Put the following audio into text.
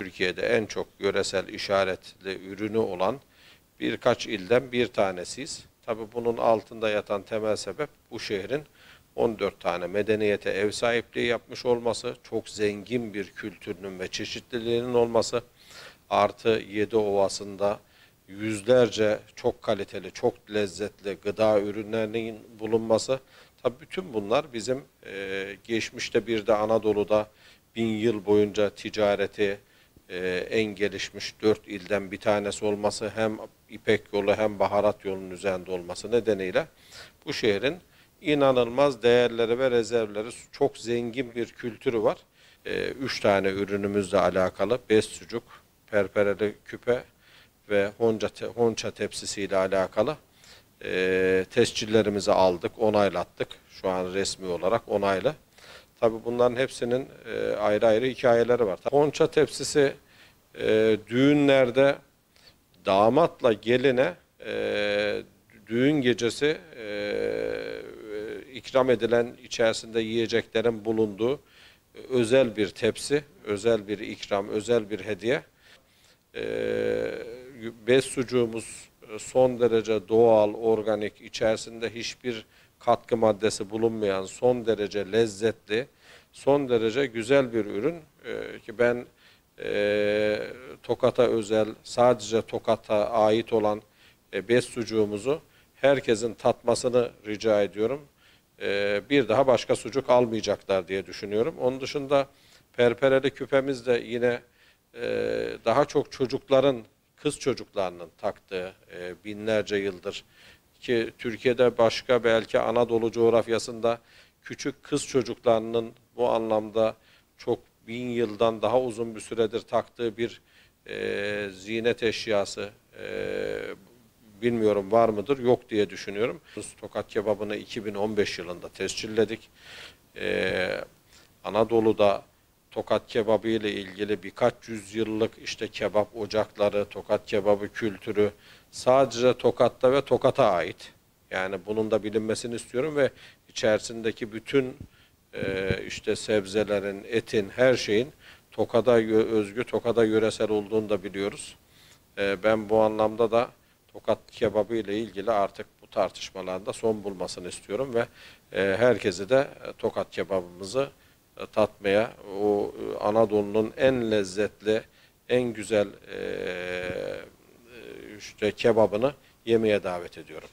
Türkiye'de en çok yöresel işaretli ürünü olan birkaç ilden bir tanesiyiz. Tabii bunun altında yatan temel sebep bu şehrin 14 tane medeniyete ev sahipliği yapmış olması, çok zengin bir kültürünün ve çeşitliliğinin olması, artı Yedi Ovası'nda yüzlerce çok kaliteli, çok lezzetli gıda ürünlerinin bulunması. Tabii bütün bunlar bizim e, geçmişte bir de Anadolu'da bin yıl boyunca ticareti e, en gelişmiş dört ilden bir tanesi olması hem İpek yolu hem baharat yolunun üzerinde olması nedeniyle bu şehrin inanılmaz değerleri ve rezervleri çok zengin bir kültürü var. E, üç tane ürünümüzle alakalı bez sucuk, perpereli küpe ve honca, te, honça tepsisiyle alakalı e, tescillerimizi aldık, onaylattık. Şu an resmi olarak onaylı. Tabi bunların hepsinin e, ayrı ayrı hikayeleri var. Honça tepsisi e, düğünlerde damatla geline e, düğün gecesi e, ikram edilen içerisinde yiyeceklerin bulunduğu özel bir tepsi, özel bir ikram, özel bir hediye. E, bez sucuğumuz son derece doğal, organik, içerisinde hiçbir katkı maddesi bulunmayan, son derece lezzetli, son derece güzel bir ürün ee, ki ben e, Tokat'a özel, sadece Tokat'a ait olan e, bez sucuğumuzu herkesin tatmasını rica ediyorum. E, bir daha başka sucuk almayacaklar diye düşünüyorum. Onun dışında perpereli küpemiz de yine e, daha çok çocukların, kız çocuklarının taktığı e, binlerce yıldır ki Türkiye'de başka belki Anadolu coğrafyasında küçük kız çocuklarının bu anlamda çok bin yıldan daha uzun bir süredir taktığı bir e, zinet eşyası e, bilmiyorum var mıdır yok diye düşünüyorum. Tokat kebabını 2015 yılında tescilledik. E, Anadolu'da Tokat kebabı ile ilgili birkaç yüzyıllık işte kebap ocakları, Tokat kebabı kültürü sadece Tokat'ta ve Tokat'a ait. Yani bunun da bilinmesini istiyorum ve içerisindeki bütün e, işte sebzelerin, etin, her şeyin Tokat'a özgü, Tokat'a yöresel olduğunu da biliyoruz. E, ben bu anlamda da Tokat kebabı ile ilgili artık bu tartışmalarda son bulmasını istiyorum ve e, herkesi de Tokat kebabımızı e, tatmaya, o e, Anadolu'nun en lezzetli, en güzel e, işte kebabını yemeye davet ediyorum.